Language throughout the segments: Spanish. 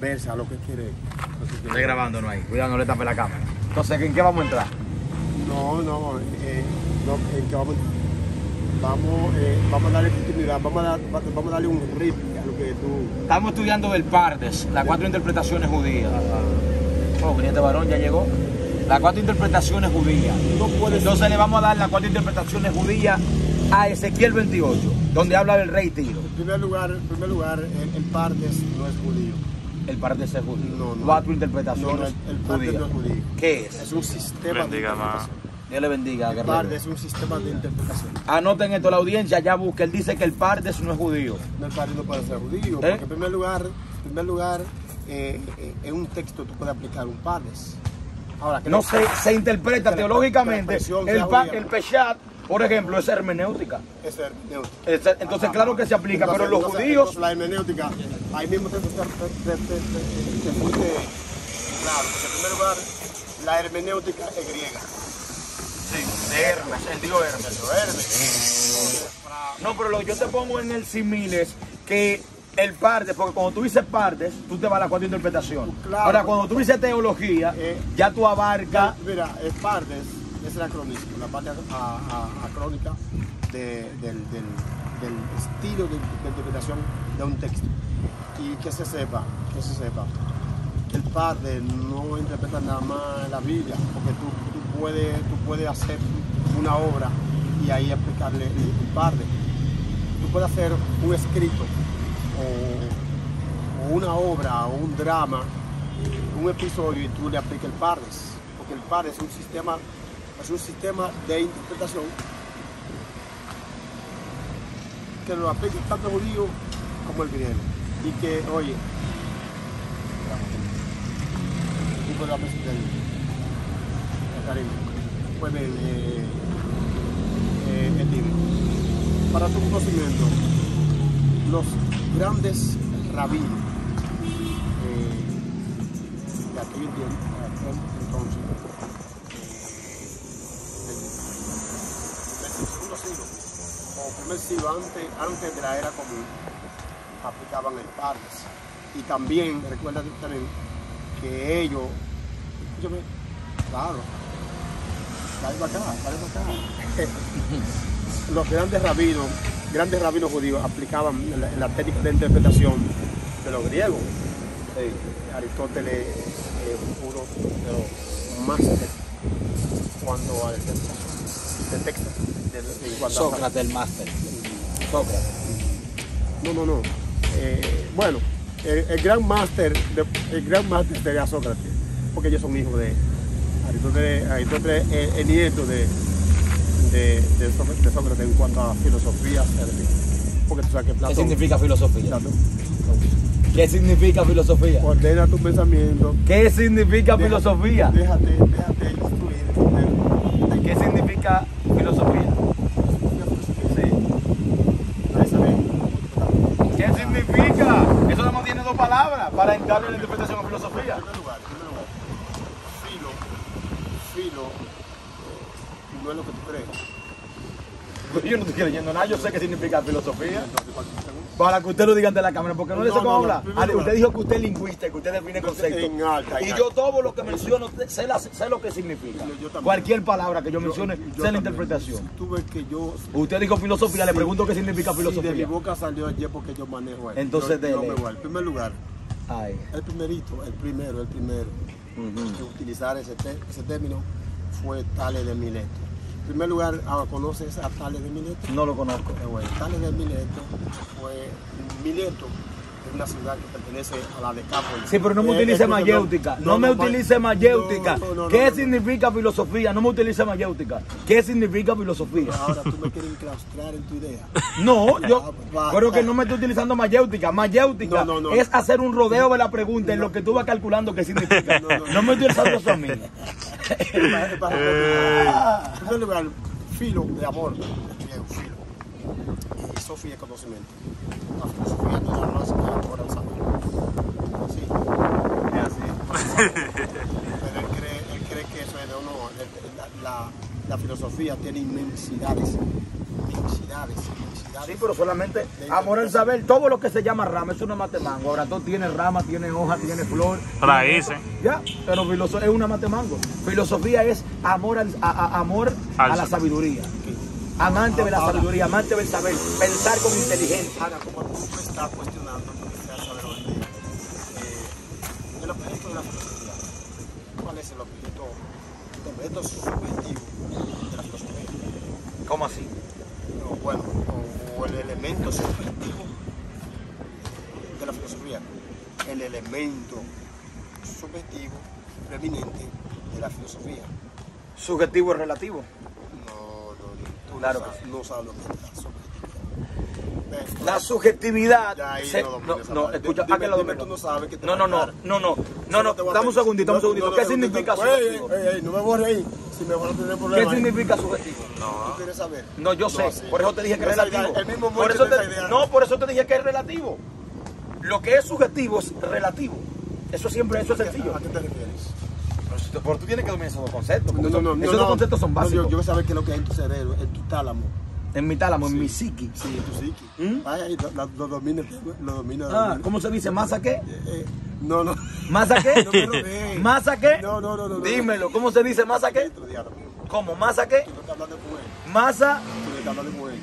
versa lo que quiere. lo que quiere. Estoy grabando, no hay. Cuidado, no le tape la cámara. Entonces, ¿en qué vamos a entrar? No, no, eh, no, en que vamos, vamos, eh, vamos a darle continuidad, vamos a, dar- vamos a darle un ritmo a lo que tú. Estamos estudiando el Pardes, las cuatro interpretaciones judías. Oh, venía este varón, ya llegó. Las cuatro interpretaciones judías. No. Entonces le vamos a dar las cuatro interpretaciones judías a Ezequiel 28, donde habla del rey Tiro. En primer lugar, en primer lugar el, el Pardes no es judío. El Pardes es judío. No, no. Cuatro No, interpretaciones no, el, el Pardes judías. no es judío. ¿Qué es? Es un sistema Bendiga de interpretación. Dios le bendiga, El. Pardes es un sistema de interpretación. Anoten esto la audiencia, ya busca. Él dice que el Pardes no es judío. El Pardes no puede ser judío, ¿Eh? porque en primer lugar, en primer lugar eh, eh, en un texto tú puedes aplicar un Pardes. Ahora, que No se, se interpreta teológicamente. El, pa- el Peshat, por ejemplo, es hermenéutica. es hermenéutica. Es- Entonces, claro que se aplica, pero los entonces- judíos. entonces la hermenéutica, ahí mismo te, te, te, te, te- te- te fuiste claro, porque en primer lugar, la hermenéutica es griega. Sí, de Hermes, el dios Hermes. Hermes, No, pero lo que yo te pongo en el simil es que el Pardes, porque cuando tú dices Pardes, tú te vas a la cuatro interpretación. Claro. Ahora, cuando tú dices teología, Eh. ya tú abarcas. Mira, el Pardes es el acronismo, la parte acrónica de- del, estilo de, interpretación de un texto. Y que se sepa, que se sepa, el Pardes no interpreta nada más la Biblia, porque tú, puedes, tú puedes hacer una obra y ahí aplicarle el, Pardes. Tú puedes hacer un escrito o, o una obra o un drama un episodio y tú le aplicas el Pardes, porque el Pardes es un sistema, es un sistema de interpretación que lo aplica tanto el judío como el griego. Y que, oye, puedes apreciar el, el cariño. Pues eh, el libro. Para tu conocimiento, los grandes rabinos eh, de aquel tiempo, de entonces, siglo, o primer siglo antes, antes de la era común, aplicaban el Pardes. Y también, recuerda también, que ellos, escúchame, claro, acá. Los grandes rabinos, grandes rabinos judíos aplicaban la, técnica de interpretación de los griegos. Aristóteles es uno de los másteres cuando al texto. Sócrates, el máster. Sócrates. No, no, no. Eh, bueno, el, el gran máster, el gran máster sería Sócrates, porque ellos son hijos de Aristóteles, Aristóteles es el nieto de, de, de Sócrates en cuanto a filosofía se refiere. Porque tú sabes que ¿Qué significa filosofía? Platón ¿Qué significa filosofía? ordena tu pensamiento, ¿Qué significa filosofía? déjate, déjate instruir primero. ¿Qué significa filosofía? Sí. Nadie sabe. ¿Qué significa? Eso nada más tiene dos palabras para entrar en la interpretación de filosofía. En primer lugar, en primer lugar, filo, filo, no es lo que tú crees. Yo no estoy creyendo nada, yo sé qué significa filosofía. Entonces, ¿cuál- según- Para que usted lo diga ante la cámara, porque no le sé cómo hablar. Ah. Usted dijo que usted es lingüista, que usted define conceptos. Y yo todo lo que menciono, sé, la- sé lo que significa. Yo- yo también. Cualquier palabra que yo mencione, Yo sé la interpretación. Si tú ves que yo. Usted dijo filosofía, le pregunto qué significa Si de mi filosofía. boca salió ayer porque yo manejo eso. Entonces, yo, me voy. En primer lugar, Ay. el primerito, el primero, el primero que utilizar ese, ese término fue Tales de Mileto. En primer lugar, ahora, ¿conoces a Tales de Mileto? No lo conozco. Eh, bueno, Tales de Mileto fue Mileto, es una ciudad que pertenece a la Decápolis. Sí, pero no me Eh, utilice escúchame, mayéutica. No, me utilice mayéutica. no, ¿Qué significa filosofía? No me utilice mayéutica. ¿Qué significa filosofía? Ahora tú me quieres enclaustrar en tu idea. No, yo creo que no me estoy utilizando mayéutica. Mayéutica es hacer un rodeo de la pregunta en lo que tú vas calculando qué significa. No, me estoy usando eso a mí. Primer lugar, filo de amor. Y Sofía es conocimiento. La filosofía no nada más que amor al saber. Así. Pero él cree, él cree que eso es, no, no, la, la- la filosofía tiene inmensidades, Sí, pero solamente amor al saber. Todo lo que se llama rama es una matemango. Ahora todo tiene rama, tiene hoja, tiene flor. Raíces. Ya, pero filosofía es una matemango. Filosofía es amor, al, a, a- amor a la sabiduría. Amante de la sabiduría, amante del saber. Pensar con inteligencia. Ahora, como tú me estás cuestionando, yo quisiera saber hoy día, eh, el objeto de la filosofía. ¿Cuál es el objeto, el objeto subjetivo de la filosofía? ¿Cómo así? No, bueno, o, o el elemento subjetivo de la filosofía. El elemento subjetivo preeminente de la filosofía. Subjetivo es relativo. No, no, no. Tú Claro no, que sabes, no sabes lo que es la subjetividad. ¿Ves? La subjetividad. Ya ahí se- no no, no, escucha, parte. ¿a qué Dime- dime, tú no sabes que te No, va no, a no, no, no, no, no, voy dame un segundito, dame un no, segundito. no, ¿Qué no, significa no, no, subjetivo? ey, ey, no me borres ahí, si me van a tener ¿Qué problemas. significa subjetivo? ¿Tú quieres saber? No, yo sé, por eso te dije que es relativo. por eso te, no, por eso te dije que es relativo. Lo que es subjetivo es relativo. Eso siempre, eso es sencillo. ¿A qué te refieres? Pero, tú- tienes que dominar esos dos conceptos. No, no, no, esos no, dos no. conceptos son No, básicos. Yo, yo quiero saber qué es lo que hay en tu cerebro, en tu tálamo. En mi tálamo, en mi psiqui. Sí, tu psiqui. ¿Mm? Ahí, lo, domina, lo domina. Ah, domina. ¿cómo se dice? ¿Masa qué? Eh, eh, no, no. ¿Masa qué? ¿Masa qué? No, no, no, no. Dímelo, ¿cómo se dice masa qué? ¿Cómo? ¿Masa qué? ¿Masa?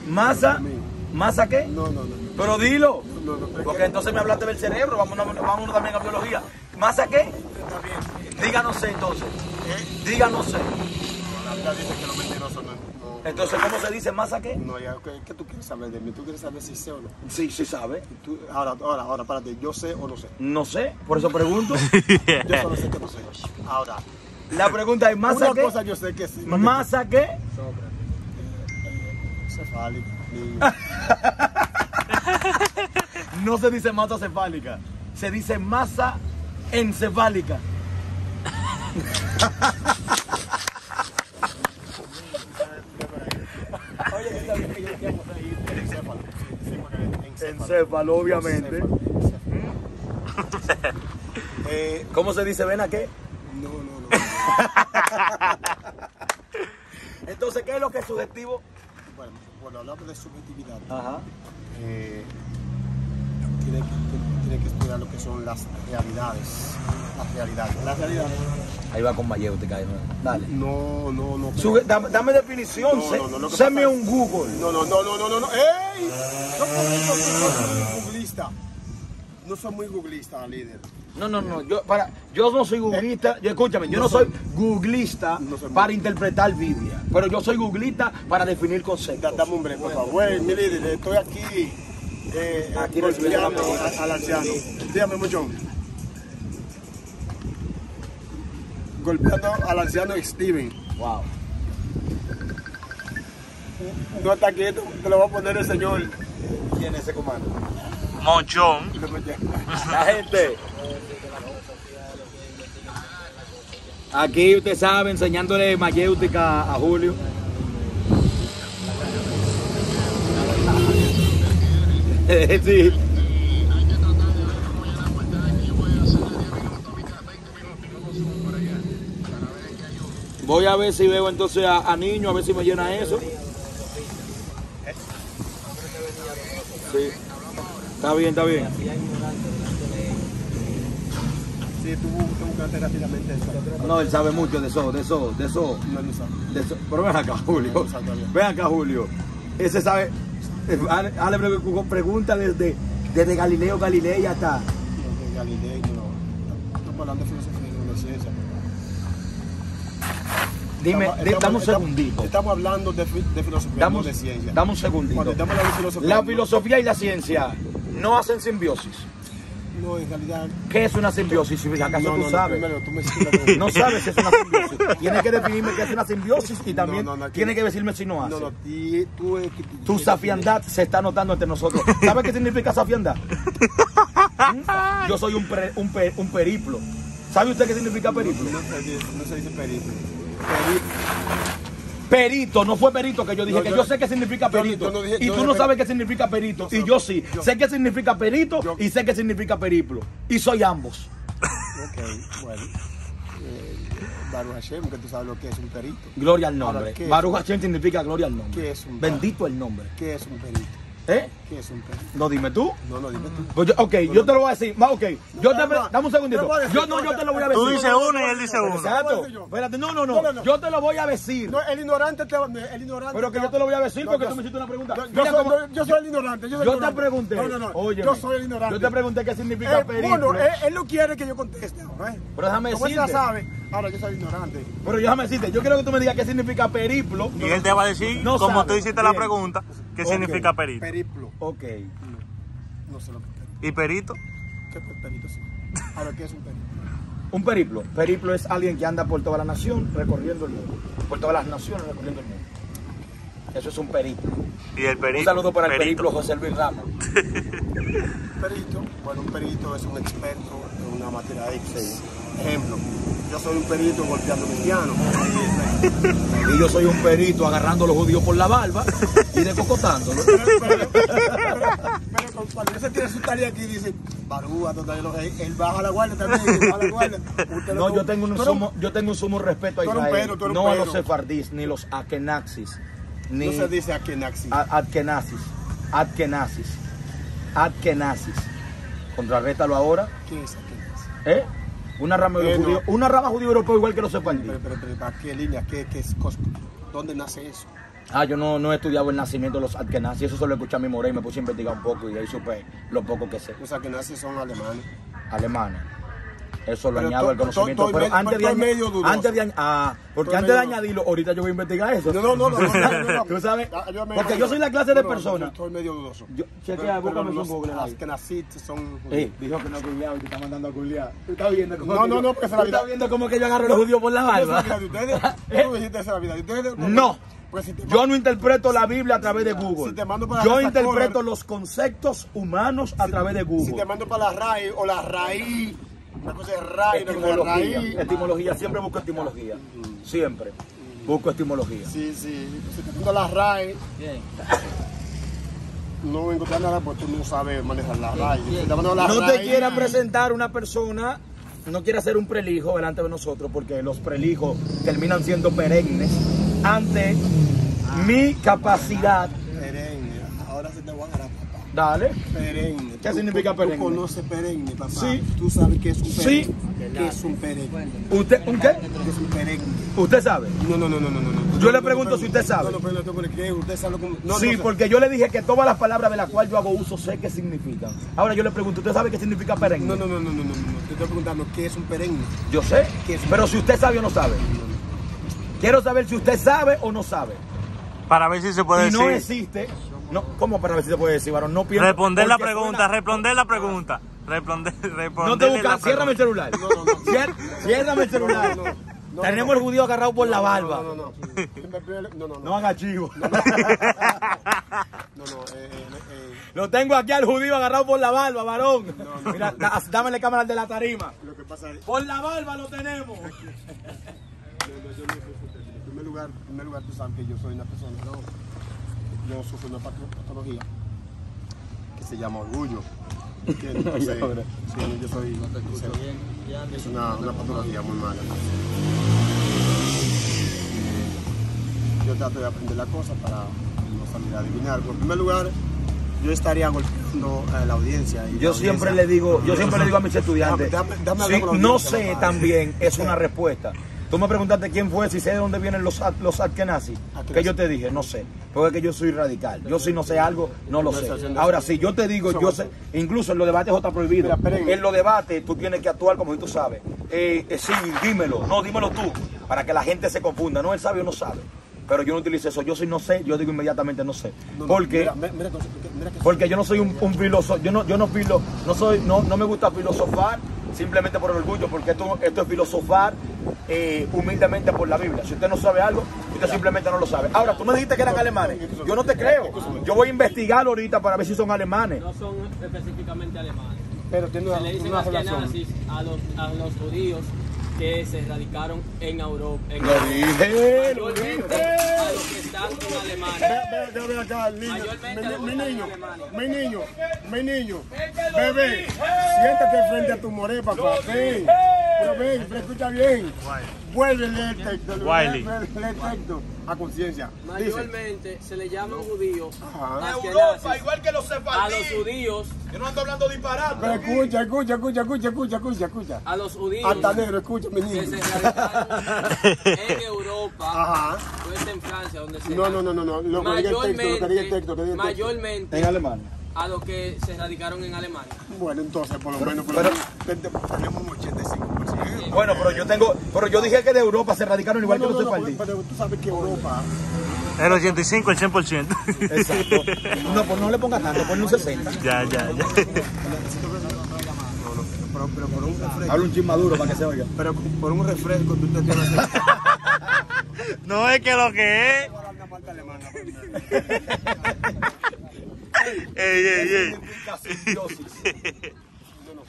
¿Masa? ¿Masa qué? No, no, no. Pero dilo. No, no, pero Porque que- entonces me hablaste del cerebro, vamos, vamos también a biología. ¿Masa qué? Está bien. Díganos entonces. ¿Eh? Díganos. La dice que Entonces, ¿cómo se dice masa qué? no, ya, ¿qué, qué tú quieres saber de mí? ¿Tú quieres saber si sé o no? Sí, sí sabe. Tú- ahora, ahora, ahora, párate. ¿Yo sé o no sé? No sé, por eso pregunto. Yo solo sé que no sé. Ahora, La pregunta es, ¿masa una qué? cosa yo sé que sí. ¿Masa qué? Cefálica, niño. No se dice masa cefálica, se dice masa encefálica. Oye, que está bien que yo quiero ahí encéfalo. Sí, obviamente. Eh, ¿Cómo se dice vena qué? no, no, no. Entonces, ¿qué es lo que es subjetivo? Bueno, bueno, hablamos de subjetividad. Ajá. eh, tiene, que, tiene que estudiar lo que son las realidades. Las realidades. Las realidades. Ahí va con mayéutica. ahí, ¿no? Dale. No, no, no. dame, dame definición, No, no, un Google. No, no, no, no, no, no, no. No, no, soy muy googlista. No soy muy googlista, líder. No, no, no, yo, para, yo no soy googlista, yo, escúchame, yo no, no soy soy- googlista no soy para interpretar Biblia, pero yo soy googlista para definir conceptos. Dame un break, por favor. Mi líder, estoy aquí. Eh, Aquí al anciano. Dígame, mucho. Golpeando al anciano Steven. Wow. No está quieto, te lo va a poner el señor. ¿Quién es ese comando? Monchón. La gente. Aquí usted sabe, enseñándole mayéutica a Julio. sí. Voy a ver si veo entonces a, a niño, a ver si me llena eso. Sí. Está bien, está bien. Sí, tú, tú buscaste rápidamente eso. No, él sabe mucho de eso, de eso, de eso. No, no sabe. de eso. Pero ven acá, Julio. Exactamente. Ven acá, Julio. Ese sabe. eh, Ale Ale pre- pregunta desde, desde Galileo Galilei hasta. No, de Galileo, no. Estamos hablando de filosofía Dime, Estamos- estamos- dame un segundito. Estamos hablando de, fi- de filosofía, Dame no de ciencia. dame un segundito. Cuando estamos hablando de filosofía. La no- filosofía y la ciencia no hacen simbiosis. No, en realidad. ¿Qué es una simbiosis? Si ¿Acaso no, tú no, no, sabes? primero, tú me explicas. No sabes si es una simbiosis. Tienes que definirme qué es una simbiosis y también No, no, no, tienes que decirme si no hace. No, no, y tú. Tu safiandad se está notando entre nosotros. ¿Sabe qué significa safiandad? ¿Mm? Yo soy un, pre- un, pe- un periplo. ¿Sabe usted qué significa periplo? No, se dice- no se dice perito. Perito. No fue perito que yo dije, No, que yo- yo sé qué significa perito. yo no dije- y tú no sabes qué significa perito. Y yo sí. sé qué significa perito y sé qué significa periplo. Y soy ambos. Ok, bueno. Eh, Baruch Hashem, que tú sabes lo que es un perito. Gloria al nombre. Ahora. Baruch Hashem significa gloria al nombre. ¿Qué es un- Bendito el nombre. ¿Qué es un perito? ¿Eh? ¿Qué es un perito? No, dime tú. No, no, dime tú. Pues yo- ok, yo te lo voy a decir. Ok, yo te, no, dame un segundito. Yo no, yo te lo voy a decir. Tú dices uno y él dice uno. Exacto. Espérate, no, no, No. Yo te lo voy a decir. No, el ignorante te va- el ignorante. Pero que yo te lo voy a decir porque tú me hiciste una pregunta. Yo, soy, yo- el ignorante. Yo, soy Yo el te pregunté. No, no, no. Óyeme, yo soy el ignorante. Yo te pregunté qué significa Eh, bueno, él, él no quiere que yo conteste ¿eh? Pero déjame Como él ya decirte. sabe, ahora yo soy ignorante. Pero yo déjame decirte, yo quiero que tú me digas qué significa periplo. Y él te va a decir, No como sabe. tú hiciste la pregunta, qué significa perito. Periplo. Ok. No sé lo que es periplo. ¿Y perito? ¿Qué es perito? Sí. Ahora, ¿qué es un perito? Un periplo. Periplo es alguien que anda por toda la nación recorriendo el mundo. Por todas las naciones recorriendo el mundo. Eso es un periplo. Y el perito. Un saludo para el perito. periplo José Luis Ramos. Perito, bueno, un perito es un experto una materia X. Ejemplo, yo soy un perito golpeando cristianos. Y yo soy un perito agarrando a los judíos por la barba y descocotándolos. Pero, pero- cuando se tiene su tarea aquí, dice, Barúa, él, baja la guardia también, él baja la guardia. Usted No, yo tengo un sumo, yo tengo un sumo respeto a Israel. un no a pero. los sefardíes, ni los akenaxis, ni No se dice aquí en Axi. a- adkenazis. Adkenazis. Adkenazis. Contrarrétalo ahora. ¿Qué es aquí? ¿Eh? Una rama, Eh, no. judío, una rama judío europeo igual que los sefardíes. Pero, pero, pero, ¿para qué línea? ¿Qué, qué es ¿Dónde nace eso? Ah, yo no, no he estudiado el nacimiento de los Adkenazis, eso solo escuché a mi moré y me puse a investigar un poco y ahí supe lo poco que sé. Los nacen son alemanes. Alemanes. Eso lo Pero añado al conocimiento. to- pero antes de, medio- antes de ah, porque antes de medio- añadirlo, ahorita yo voy a investigar eso. No, no, no, no. Tú sabes, Ah, porque yo soy la clase de no, no, persona. Estoy medio dudoso. Chequea, búscame un Google que nací son dijo que no culiado y te está mandando a culiar. ¿Tú estás viendo cómo No, no, no, porque la ¿Tú estás viendo cómo que yo agarro los judíos por la ¿Esa es la barba? ¿Tú dijiste esa vida? No. Pues si Yo no interpreto la Biblia a través de Google. Si te mando para Yo interpreto los conceptos humanos a través de Si te Google. mando para la raíz o la raíz, una cosa es raíz, una cosa es Etimología. raíz. Etimología. Siempre busco etimología. Siempre. Busco etimología. Sí, sí. Si te mando la raíz, no voy a encontrar nada porque tú no sabes manejar la raíz. No te quiera presentar una persona, no quiera ser un prelijo delante de nosotros, porque los prelijos terminan siendo perennes ante mi capacidad. Dale. Perenne. ¿Qué Tú- significa perenne? Tú conoces perenne, papá. Sí. Tú sabes qué es un Sí. perenne. ¿Qué es un perenne? ¿Usted, un qué? ¿Qué es un perenne? ¿Usted sabe? No, no, no, no, no, no. Yo le No, pregunto no, si usted sabe. No, no, no. Usted sabe cómo. No, sí, no porque yo le dije que todas las palabras de las cuales yo hago uso sé qué significan. Ahora yo le pregunto, ¿usted sabe qué significa perenne? No, no, no, no, no, no, no. Te estoy preguntando qué es un perenne. Yo sé, ¿Qué es? pero si usted sabe o no sabe. Quiero saber si usted sabe o no sabe. Para ver si se puede Si no decir. existe, no, ¿cómo para ver si se puede decir, varón? No pienso. Responder la pregunta, suena- responder la pregunta. Responder, responder. No te buscas, ciérrame el celular. No, no, no. Cier- Ciérrame el celular. No, no, no. Tenemos el judío agarrado por la barba. No, no, no. No, no, no. No haga chivo. No, no, eh, eh, eh, Lo tengo aquí al judío agarrado por la barba, varón. Mira, da- dame la cámara al de la tarima. lo que pasa es Por la barba lo tenemos. yo, yo, yo no sufro. En primer lugar, en primer lugar, tú sabes que yo soy una persona, no, yo sufro una pato- patología que se llama orgullo. ¿Entiendes? Entonces, sí, yo soy, es una, una patología muy mala. Yo trato de aprender la cosa para no salir a adivinar. Pero en primer lugar, yo estaría golpeando a la audiencia. y la Yo siempre audiencia- le digo, yo siempre le digo a mis estudiantes, no sé también es una respuesta. Tú me preguntaste quién fue, si sé de dónde vienen los, los adkenazis. Adkenazis. Que yo te dije, no sé. Porque que yo soy radical. Yo si no sé algo, no lo sé. Ahora, si yo te digo, yo sé, incluso en los debates está prohibido. En los debates tú tienes que actuar como si tú sabes. Eh, eh, sí, dímelo. No, dímelo tú. Para que la gente se confunda. No, él sabe o no sabe. Pero yo no utilizo eso. Yo si no sé, yo digo inmediatamente no sé. Porque... Porque yo no soy un, un filósofo, yo no, yo no filo, no soy, no, no me gusta filosofar simplemente por el orgullo, porque esto, esto es filosofar eh, humildemente por la Biblia. Si usted no sabe algo, usted simplemente no lo sabe. Ahora, tú me dijiste que eran alemanes. Yo no te creo. Yo voy a investigar ahorita para ver si son alemanes. no son específicamente alemanes. Pero tiene una, Se le dicen una relación. a los, a los judíos que se radicaron en Europa. En Lo dije, lo dije. a los que están en Alemania. Ve, ve, ve acá, el niño. Mayormente Mi, niño, mi niño, mi niño. Bebé, siéntate frente a tu more, papá. Ven. Pero ven, pero escucha bien. Leer el texto. El texto a conciencia. Dice, Mayormente se le llaman judíos a Europa, igual que los a los sefardíes. judíos, Yo no ando hablando disparate. pero escucha, escucha, escucha, escucha, escucha, escucha, escucha. a los judíos Hasta negro, escucha, mi que se niño. radicaron en Europa, Ajá. pues en Francia, donde se No, no, no, no, no. Lo que diga el texto, lo que diga el mayormente, texto, que diga el texto. mayormente En Alemania. a los que se radicaron en Alemania. Bueno, entonces, por lo menos, por lo pero- menos, tenemos un 85%. Bueno, pero yo tengo, pero yo dije que de Europa se radicaron igual No, que no, los no, sefardíes. pero tú sabes que Europa El 85, el 100%. Exacto. No, pues no le pongas tanto, ponle un 60. ya, ya, ya. pero, pero por un refresco, Habla un chin maduro para que se oiga. pero por un refresco tú te tienes No es que lo que es. Ey, ey, ey. No, no.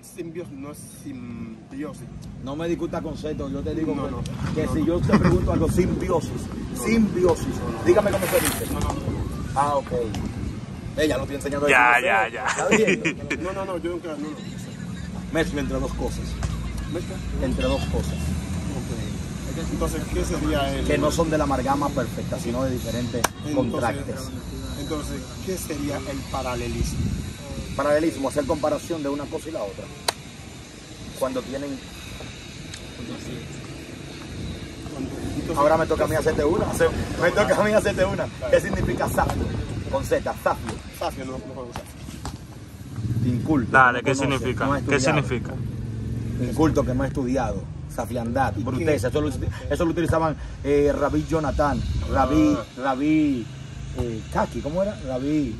Simbiosis, no es simbiosis. No me discuta conceptos, yo te digo No, que, no. que No, si no. yo te pregunto algo, simbiosis. Simbiosis. Dígame cómo se dice. No, no, Ah, ok. Ella lo estoy enseñando. Ya, ya, ya. No, no, no, yo nunca, no, no. Mezcla entre dos cosas. ¿Mezcla? Entre dos cosas. Entonces, ¿qué sería el...? Que no son de la amalgama perfecta, sino de diferentes contractes. Entonces, entonces, ¿qué sería el paralelismo? Paralelismo, hacer comparación de una cosa y la otra. Cuando tienen. Ahora me toca a mí hacerte una. Me toca a mí hacerte una. ¿Qué significa safio? Con Z, safio. Safio no, no puedo usar. Inculto. Dale, ¿qué conoce, significa? ¿Qué significa? Inculto que no ha estudiado. Safiandad, bruteza. Eso lo, eso lo utilizaban eh, Rabí Jonathan, Rabí, Rabí eh, Kaki, ¿cómo era? Rabí.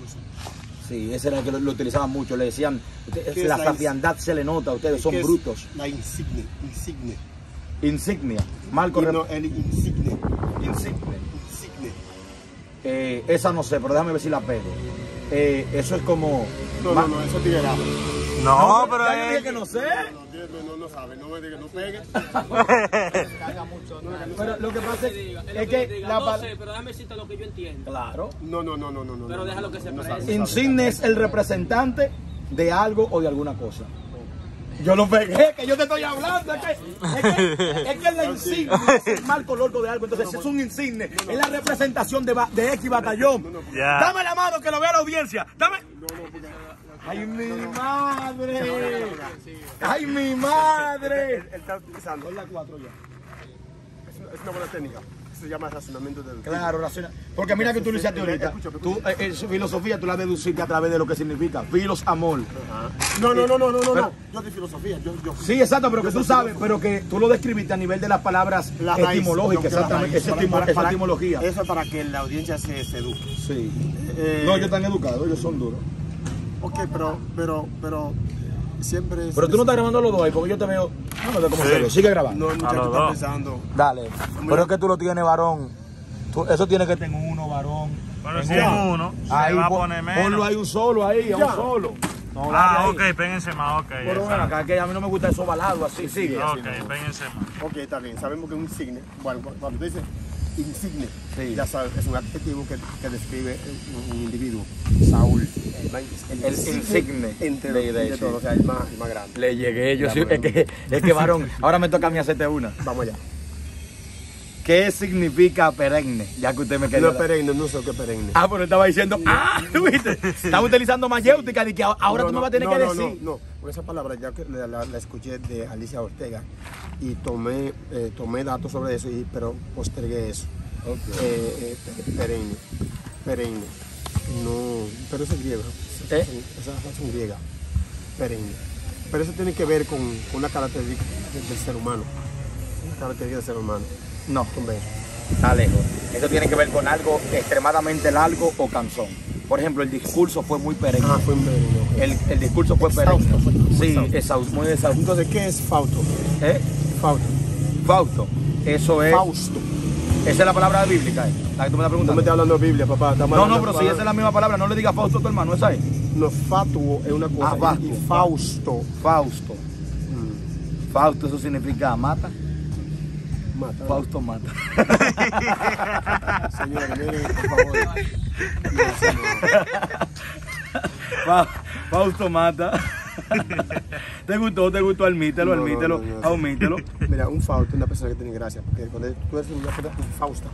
Sí, ese era el que lo, lo utilizaban mucho. Le decían, ¿Qué es la la se le nota, ustedes son ¿Qué es brutos. La insignia, insignia. Insignia. Marco no, el insignia, Insignia. insignia. Eh, esa no sé, pero déjame ver si la pego. Eh, eso es como. No, no, no, eso tiene grado. No, pero ya dije es. que no sé. No, no, no, no sabe, no me diga, no pegue. Pero lo que pasa es, diga, es lo es que yo que diga. la No sé, pero déjame decirte lo que yo entiendo. Claro. No, no, no, no, no, no. Pero no, déjalo no, que se no exprese. sabe. Insignia es el representante de algo o de alguna cosa. Yo lo pegué, que yo te estoy hablando. Es que es, que, es que la insignia es el marco loco de algo. Entonces, es un insigne. Es la representación de, de X batallón. Dame la mano que lo vea la audiencia. Dame. ¡Ay, mi madre! ¡Ay, mi madre! Él está utilizando. Las cuatro ya. Es una, buena técnica. Se llama razonamiento del Claro, racional. Porque mira que tú lo hiciste ahorita. Tú, eh, eh, su filosofía tú la deduciste a través de lo que significa. Filos, amor. No, no, no, no, no, no. Yo de filosofía, yo, yo. Sí, exacto, pero que tú sabes, pero que tú lo describiste a nivel de las palabras La raíz, etimológicas, yo la exactamente, esa, etimo- para- etimología. Eso es para que la audiencia se, se eduque. Sí. Eh, No, ellos están educados, ellos son duros. Ok, pero, pero, pero, siempre es... Pero tú no estás grabando los dos ahí, porque yo te veo. No, no sé cómo Sí. se ve. Sigue grabando. No, el muchacho está pensando... Dale. Pero es que tú lo tienes varón. Tú- eso tiene que tener uno varón. Pero si uno. en uno, se Ahí, va a pon- poner menos. Ponlo ahí un solo, ahí, a un solo. No, Ah, dale ok, ahí. péguense más, ok. Pero ven exacto. acá, que a mí no me gusta eso balado así, sigue. Ok, péguense más. Ok, está bien, sabemos que un insigne, bueno, cu- cuando tú dices insigne, Sí. ya sabes, es un adjetivo que, que describe un, individuo. Saúl, el, más- El insigne entre de- de- de todos, o sea, el más, el más grande. Le llegué, yo sí, es que, es que varón, ahora me toca a mí hacerte una. Vamos allá. ¿Qué significa perenne? Ya que usted me quedó. No es perenne, no sé qué perenne. Ah, pero estaba diciendo, ah, ¿viste? Estaba utilizando mayéutica y que ahora No, tú me no, vas a tener no, que decir. No, no, esa palabra ya que la, la- la escuché de Alicia Ortega y tomé, eh, tomé datos sobre eso, y, pero postergué eso. Ok. Eh, eh, perenne, perenne. No, pero eso es griego. ¿Eh? Esa es razón griega. Perenne. Pero eso tiene que ver con, con una característica del, del ser humano. Una característica del ser humano. No, Con ver. está lejos. Eso tiene que ver con algo extremadamente largo o cansón. Por ejemplo, el discurso fue muy perenne. Ah, fue perenne. ok. El, el discurso fue perenne. Exhausto, fue muy Sí, exhausto. exhausto, muy exhausto. Entonces, ¿qué es Fausto? ¿Eh? Fausto. Fausto. Eso es. Fausto. Esa es la palabra bíblica, ¿eh? la que tú me estás No me preguntando. estoy hablando de Biblia, papá. estamos No, no, pero de si esa es la misma palabra, no le digas Fausto a tu hermano, esa es. No, fatuo es una cosa. Ah, y Fausto. Fausto. mm, Fausto, eso significa mata. Mata. Fausto mata. Señores, miren, por favor. No, Fausto mata. ¿Te gustó? ¿Te gustó? Admítelo, No, admítelo, no, admítelo. Mira, un Fausto es una persona que tiene gracia, porque cuando tú eres una persona infausta,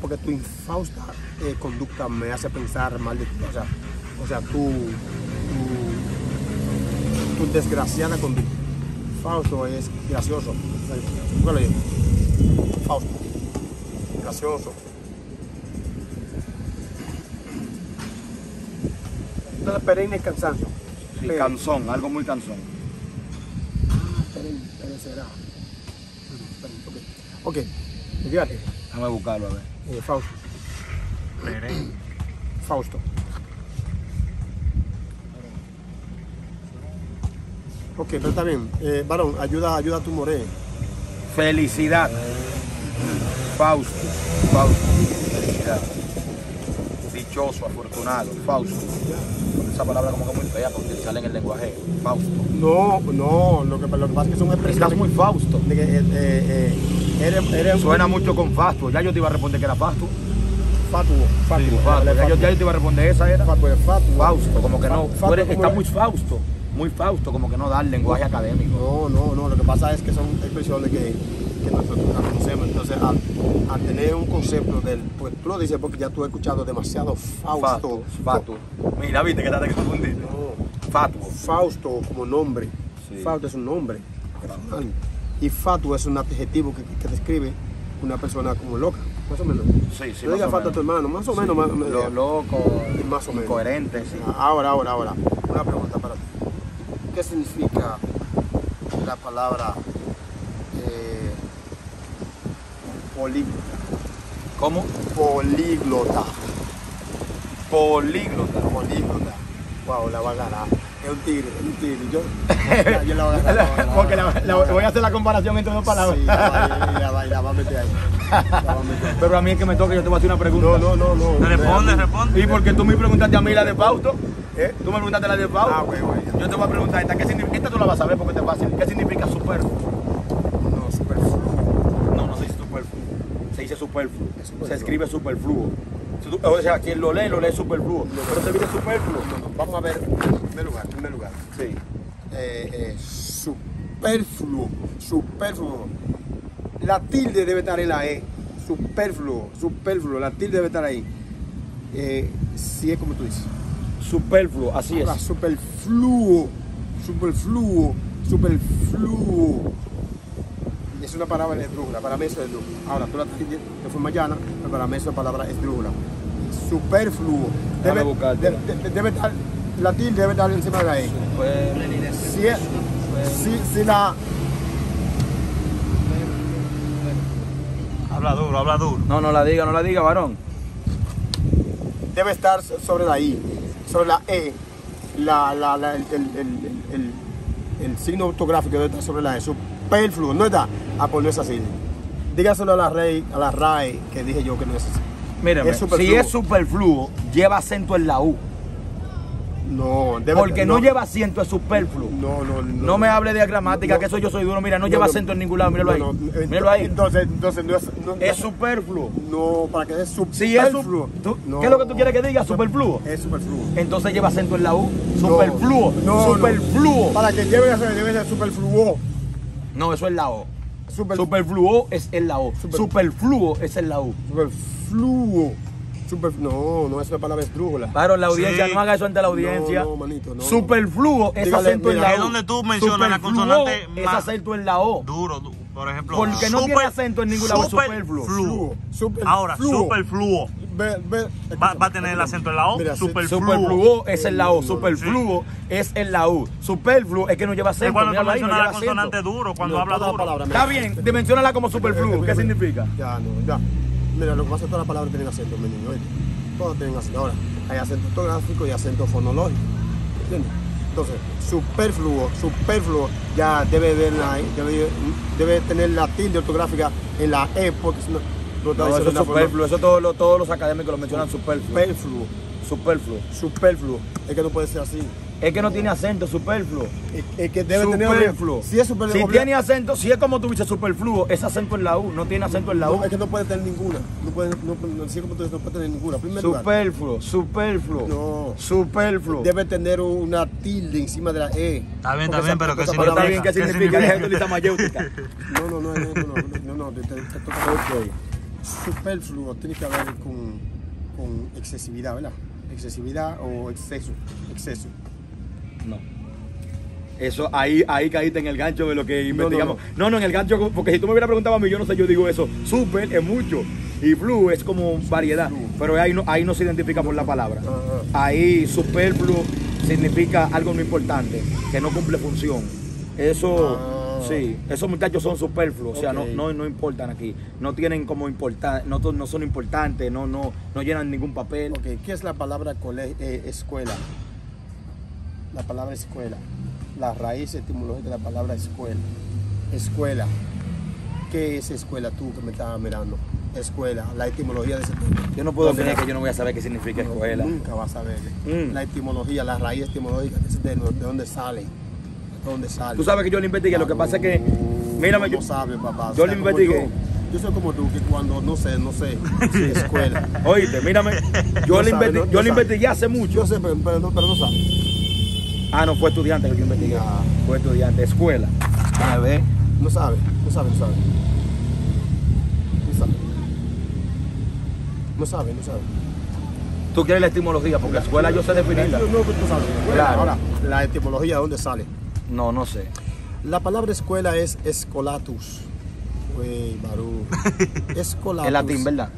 porque tu infausta eh, conducta me hace pensar mal de ti. O sea, o sea tu, tu, tu desgraciada conducta. Fausto es gracioso. Búscalo ahí. Fausto. Gracioso. Entonces, perenne es cansancio. Sí, Pe- canzón, algo muy canzón. perenne, perecerá. Perenne, Ok, ok. fíjate. Déjame buscarlo a ver. Eh, Fausto. Fausto. Ok, pero está bien. Eh, varón, ayuda, ayuda a tu more. Felicidad. Fausto. Fausto. Felicidad. Dichoso, afortunado. Fausto. Esa palabra como que muy fea porque sale en el lenguaje. Fausto. No, no, lo que, lo que pasa es que son expresiones. Estás muy Fausto. de que, eh, eh, eh, eres, eres Suena un- mucho con Fasto. Ya yo te iba a responder que era Fasto. Fatuo. Fatuo. Sí. Ya yo, ya yo te iba a responder esa era. Fatuo, fatuo. Fausto, como que no. Fa- Tú eres- Fausto, está muy Fausto. Muy Fausto, como que no da el lenguaje académico. No, no, no. Lo que pasa es que son expresiones que, que nosotros no conocemos. Entonces, al, al tener un concepto del. Pues tú lo dices porque ya tú has escuchado demasiado Fausto. Fasto. Mira, viste que te confundiste. No. Fatuo. Fausto como nombre. Sí. Fausto es un nombre. Y fatuo es un adjetivo que, que describe una persona como loca, más o menos. Sí, sí. no o falta a tu hermano, más o Sí, menos. más- Lo loco, más o menos. incoherente, sí. Ahora, ahora, ahora. Una pregunta para ti. ¿Qué significa la palabra eh, políglota? ¿Cómo? Políglota. Políglota. Políglota. Wow, la va a ganar. Es un tigre, es un tigre. Yo, ya, yo la voy a ganar. la. Porque la- la- voy a hacer la comparación entre dos palabras. Sí, la va, la va, la va a meter ahí. La va a meter ahí. Pero a mí es que me toca, yo te voy a hacer una pregunta. No, no, no, no. Responde, responde. ¿Y porque tú me preguntaste a mí la de Fausto? ¿Eh? Tú me preguntaste la de Fausto. Ah. Yo te voy a preguntar esta. ¿Qué significa? Esta tú la vas a saber porque te es fácil. ¿Qué significa superfluo? No, superfluo. No, no se dice superfluo. Se dice superfluo. superfluo. Se escribe superfluo. O sea, quien lo lee, lo lee superfluo. Pero se dice superfluo. No, no, Vamos a ver, en primer lugar, en primer lugar. Sí. Eh, eh, superfluo, superfluo. La tilde debe estar en la E. Superfluo, superfluo. La tilde debe estar ahí. Eh, si es como tú dices. Superfluo, así es. Ahora, superfluo, superfluo, superfluo. Es una palabra esdrújula, para mí eso es esdrújula. Ahora, tú la tienes de forma llana, pero para mí eso es palabra esdrújula. Superfluo. Debe, buscártela. de- de- debe estar, la tilde debe estar encima de la E. Si, es- si, si la, Habla duro, habla duro. No, no la diga, no la diga, varón. debe estar sobre la I, sobre la E, la, la, la- el, el, el, el- el signo ortográfico debe estar sobre la E, superfluo, no está, ah, pues no es así. Dígaselo a la RAE, a la RAE que dije yo que no es así. Mírame, Es si es superfluo, lleva acento en la U. No, debe Porque no, lleva acento, es superfluo. No, no, no. No me hable de gramática, No. que eso yo soy duro. Mira, no, No, lleva acento en ningún lado, míralo ahí. No, no, ent- Míralo ahí. Entonces, entonces no es. No, Es superfluo. no, para que es superfluo. Si es. ¿Qué es lo que tú quieres que diga? Superfluo. Es superfluo. Entonces lleva acento en la U. Superfluo. no, no. Superfluo. Para que lleve a ser, debe ser superfluo. No, eso es la O. Super, Superfluo es en la O. Super- Superfluo es en la U. superfluo. Super, no, no es una palabra esdrújula. Claro, la audiencia, Sí. no haga eso ante la audiencia. No, no, manito, no. Superfluo es Dígale, acento en mira, la es O. donde tú mencionas la consonante es acento en la O. Duro, du- por ejemplo. Porque no tiene acento en ningún lado, es superfluo. Superfluo. Ahora, superfluo. Ve, ve, Va, va a tener el acento en la O. Mira, Superfluo. Superfluo es en la O, Sí. superfluo es en la U. Superfluo es que no lleva Es acento. cuando tú no mencionas la consonante acento. duro, cuando No, habla la duro. palabra, mira. Está bien, dimensionala como superfluo. ¿Qué significa? Ya, no, ya. Mira, lo que pasa es que todas las palabras tienen acento, mi niño. Todas tienen acento. Ahora, hay acento ortográfico y acento fonológico. ¿Entiendes? Entonces, superfluo, superfluo, ya debe, ver la- debe, debe tener la tilde ortográfica en la E, porque si no, eso es superfluo. Eso todos los, todos los académicos lo mencionan superfluo. Superfluo, Superfluo. superfluo. Es que no puede ser así. Es que no tiene acento, superfluo. Es, es que debe tener superfluo. Si es superfluo. Si tiene acento, si es como tú dices superfluo, es acento en la U, no tiene acento en la U. No, es que no puede tener ninguna. No puede, no, no, si es como tú dices, no puede tener ninguna. Primer lugar, Superfluo, superfluo. No. Superfluo. debe tener una tilde encima de la E. Está bien, está bien, pero ¿qué esa Pero significa? está bien, ¿qué ¿Qué significa? significa? Es utiliza mayéutica. No, no, no, no, no, no, no, te- toca-. Superfluo tiene que ver con, con excesividad, ¿verdad? Excesividad o exceso. Exceso. No. Eso, ahí, ahí caíste en el gancho de lo que investigamos. no. No, no, en el gancho, porque si tú me hubieras preguntado a mí, yo no sé, yo digo eso. Super es mucho y flu es como variedad. Pero ahí no, ahí no se identifica por la palabra. Ajá. Ahí superfluo significa algo no importante, que no cumple función. Eso, Ah. sí, esos muchachos son superfluos, o sea, no, no, no importan aquí. No tienen como importar, no, no son importantes, no, no, no llenan ningún papel. Ok, ¿qué es la palabra eh, escuela? La palabra escuela. La raíz etimológica de la palabra escuela. Escuela. ¿Qué es escuela tú que me estabas mirando? Escuela, la etimología de ese tema. Yo no puedo ¿Dónde creer que yo no voy a saber qué significa No, escuela. Nunca vas a ver Mm. la etimología, la raíz etimológica de ese tema, de dónde sale. De dónde sale. Tú sabes que yo lo investigué, lo que pasa es que, mírame, no yo, sabes, papá. yo lo investigué. Yo, soy como tú, que cuando no sé, no sé, escuela. oíste, mírame, yo, No lo, sabe, no- yo no lo sabe. investigué hace mucho. Yo sé, pero, pero no, pero no sabes. Ah, no, fue estudiante que yo investigué. Ah. Fue estudiante, escuela. A ver. No sabe, no sabe, no sabe. No sabe. No sabe, no sabe. Tú quieres la etimología, porque escuela yo sé definirla. No, no, no sabe. Claro. Ahora, la etimología, ¿de dónde sale? No, no sé. La palabra escuela es escolatus. Güey, Barú. Escolatus. Es latín, ¿verdad?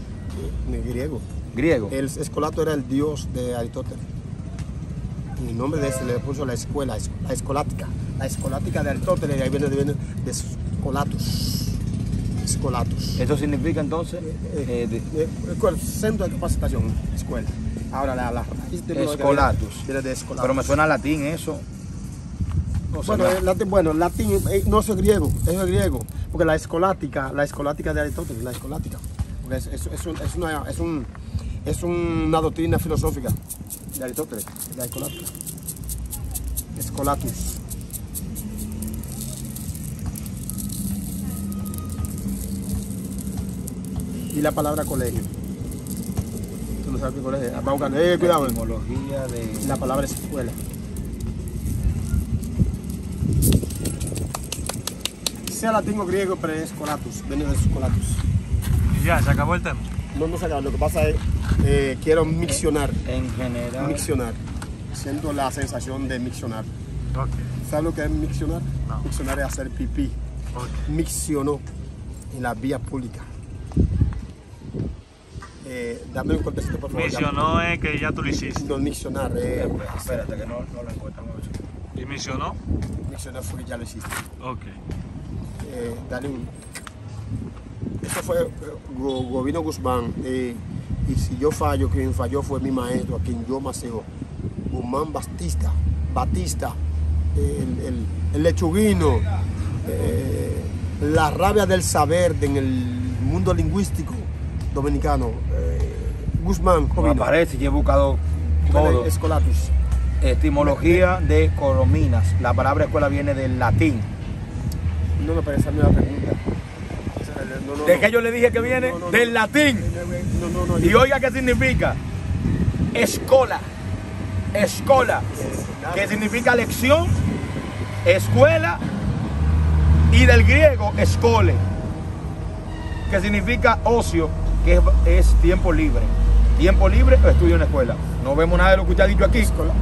En griego. Griego. El escolato era el dios de Aristóteles. El nombre de este le puso la escuela, es- la escolática. La escolática de Aristóteles, y ahí viene, viene de escolatus. Escolatus. Eso significa entonces eh, de- Eh, el centro de capacitación, escuela. Ahora la, la raíz de Escolatus. Viene de escolatus. pero me suena a latín eso. No Bueno, el latín, bueno, latín eh, no es griego, es griego, porque la escolática, la escolática de Aristóteles, la escolática, porque es, es, es, un- es una, es, un, es una doctrina filosófica de Aristóteles, la escolática. Escolatus. Y la palabra colegio. Tú no sabes qué colegio es. Vamos a. Eh, cuidado. Etimología de. La palabra es escuela. Sea latín o griego, pero es colatus, viene de escolatus. Y ya, se acabó el tema. No, no lo que pasa es, eh, quiero miccionar, En general. miccionar. Siento la sensación de miccionar. ¿Sabes lo que es miccionar? No. Miccionar es hacer pipí. ok. Miccionó en la vía pública. Eh, dame un contexto, por favor. Misionó es que ya tú lo hiciste. No, miccionar. Eh, Espérate, que no, no lo encontramos. ¿Y misionó? miccionar fue que ya lo hiciste. Ok. eh, dale un... Eso fue Go- Gobino Guzmán. eh, y si yo fallo, quien falló fue mi maestro, a quien yo maseo. Guzmán Batista. Batista. el, el- el lechuguino. eh, la rabia del saber en el mundo lingüístico dominicano. eh, Guzmán, Me Jovino. aparece y he buscado todo. Escolatus. Etimología de corominas. La palabra escuela viene del latín. No, pero esa no es la pregunta. Esa- no, no, ¿De qué yo le dije que viene? Del latín. Y oiga qué significa. Escola. Escola. Que significa lección, escuela y del griego escole. Que significa ocio, que es, tiempo libre. Tiempo libre o estudio en la escuela. No vemos nada de lo que usted ha dicho aquí. Escola.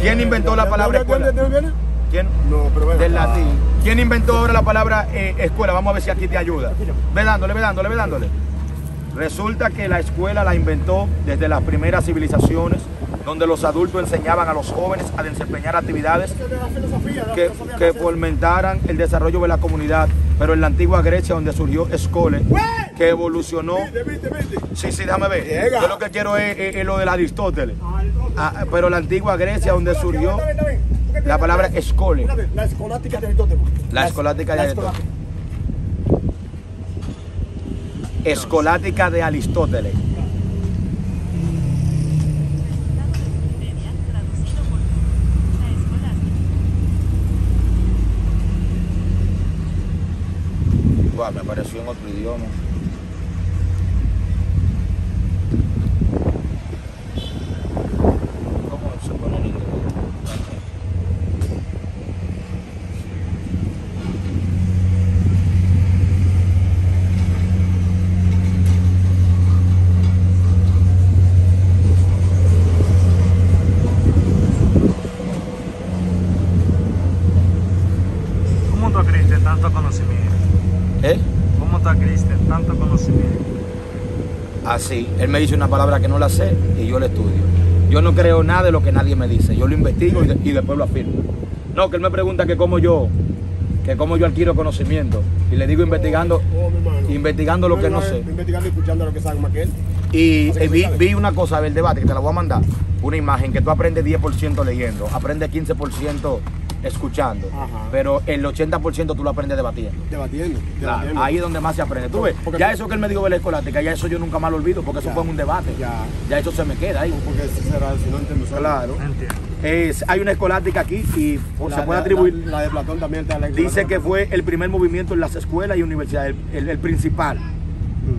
¿Quién inventó la ¿de- palabra escuela? ¿Quién? No, pero bueno. Del latín. ¿Quién inventó ahora la palabra eh, escuela? Vamos a ver si aquí te ayuda. Ve dándole, ve dándole, ve dándole. Resulta que la escuela la inventó desde las primeras civilizaciones, donde los adultos enseñaban a los jóvenes a desempeñar actividades de de que, que fomentaran el desarrollo de la comunidad. Pero en la antigua Grecia, donde surgió escole, que evolucionó. Sí, sí, déjame ver. Yo lo que quiero es, es- es lo del Aristóteles. Ah, entonces- Ah, pero la antigua Grecia, donde surgió la palabra escole. La escolástica de Aristóteles. La escolástica de Aristóteles. escolática de Aristóteles. Buah, me apareció en otro idioma. Así. Él me dice una palabra que no la sé y yo la estudio. Yo no creo nada de lo que nadie me dice. Yo lo investigo y, de- y después lo afirmo. No, que él me pregunta que cómo yo, que cómo yo adquiero conocimiento. Y le digo investigando, Oh, hermano. investigando lo que no sé. Investigando y escuchando lo que sabe más que él. Y eh, vi, vi una cosa del debate que te la voy a mandar. Una imagen que tú aprendes 10% leyendo, aprendes 15% escuchando, Ajá. pero el 80% tú lo aprendes debatiendo. Debatiendo. Claro, ahí es donde más se aprende. Tú ves, Porque- ya eso que él me dijo de la escolástica, ya eso yo nunca más lo olvido porque eso Ya. fue en un debate. Ya. Ya eso se me queda ahí. Porque si será, si no entiendo. Claro. Entiendo. Es- hay una escolástica aquí y La- se puede atribuir. La, la de Platón también está la Dice que fue el primer movimiento en las escuelas y universidades, el, el- el principal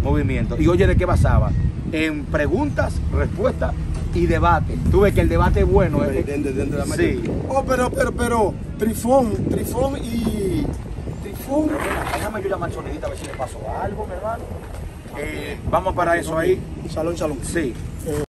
movimiento. Y oye, ¿de qué basaba? En preguntas, respuestas y debate. Tú ves que el debate es bueno. ¿eh? de- de- la Sí. Oh, pero, pero, pero, Trifón, Trifón y. Trifón. Déjame yo llamar sonidita a ver si le pasó algo, mi hermano. Eh, vamos para eso ahí. Salón, salón. Sí.